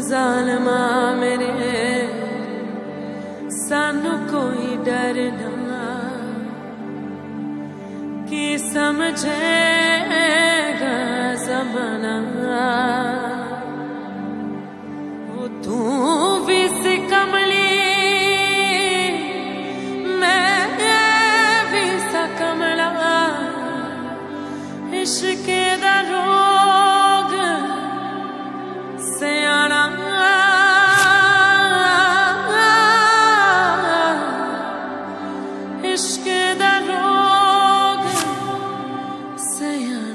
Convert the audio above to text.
जालमा मेरे। सानू कोई डर ना। कि समझेगा जमाना। वो I am.